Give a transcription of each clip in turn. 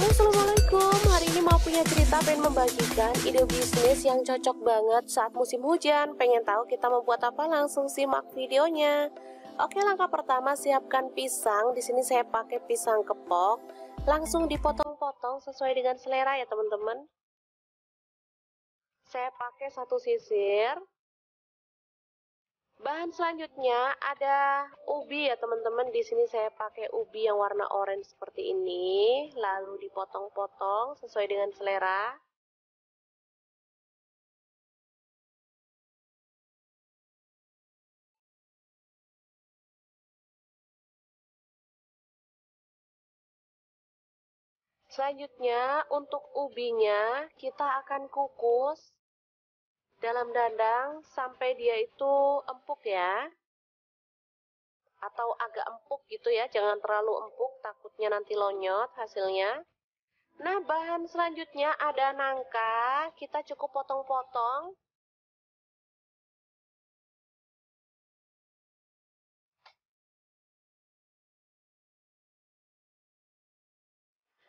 Halo assalamualaikum. Hari ini mau punya cerita pengen membagikan ide bisnis yang cocok banget saat musim hujan. Pengen tahu kita membuat apa langsung simak videonya. Oke langkah pertama siapkan pisang. Di sini saya pakai pisang kepok. Langsung dipotong-potong sesuai dengan selera ya teman-teman. Saya pakai satu sisir Bahan selanjutnya ada ubi ya teman-teman. Di sini saya pakai ubi yang warna orange seperti ini, lalu dipotong-potong sesuai dengan selera. Selanjutnya untuk ubinya kita akan kukus dalam dandang sampai dia itu empuk ya. Atau agak empuk gitu ya jangan terlalu empuk takutnya nanti lonyot hasilnya. Nah bahan selanjutnya ada nangka kita cukup potong-potong.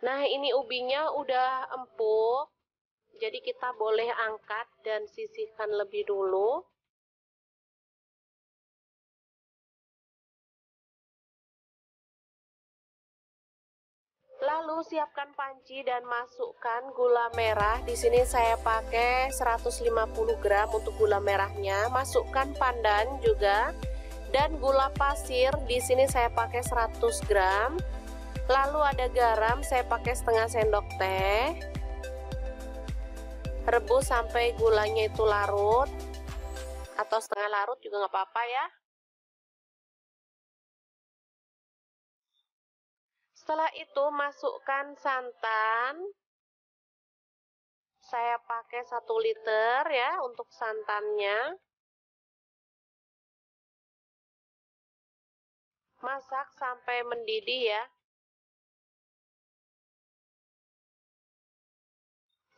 Nah ini ubinya udah empuk jadi kita boleh angkat dan sisihkan lebih dulu. Lalu siapkan panci dan masukkan gula merah. Di sini saya pakai 150 gram untuk gula merahnya. Masukkan pandan juga dan gula pasir. Di sini saya pakai 100 gram. Lalu ada garam, saya pakai setengah sendok teh rebus sampai gulanya itu larut atau setengah larut juga nggak apa-apa ya. Setelah itu masukkan santan. Saya pakai satu liter ya untuk santannya. Masak sampai mendidih ya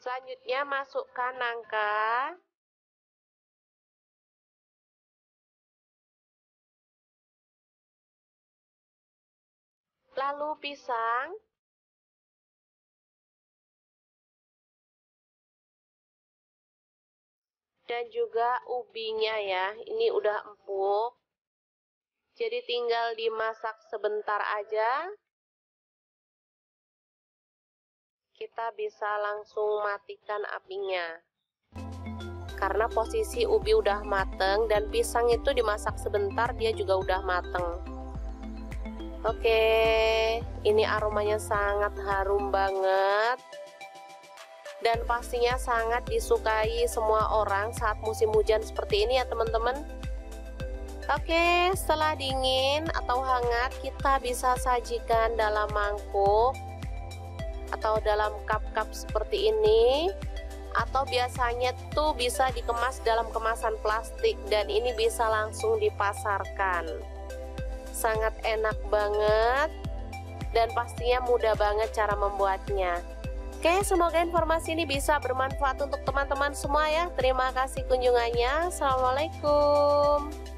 Selanjutnya masukkan nangka. Lalu pisang. Dan juga ubinya ya. Ini udah empuk. Jadi tinggal dimasak sebentar aja. Kita bisa langsung matikan apinya. Karena posisi ubi udah mateng dan pisang itu dimasak sebentar dia juga udah mateng. Oke ini aromanya sangat harum banget. Dan pastinya sangat disukai semua orang saat musim hujan seperti ini ya teman-teman. Oke, setelah dingin atau hangat, kita bisa sajikan dalam mangkuk atau dalam cup-cup seperti ini atau biasanya tuh bisa dikemas dalam kemasan plastik dan ini bisa langsung dipasarkan. Sangat enak banget dan pastinya mudah banget cara membuatnya. Oke semoga informasi ini bisa bermanfaat untuk teman-teman semua ya. Terima kasih kunjungannya. Assalamualaikum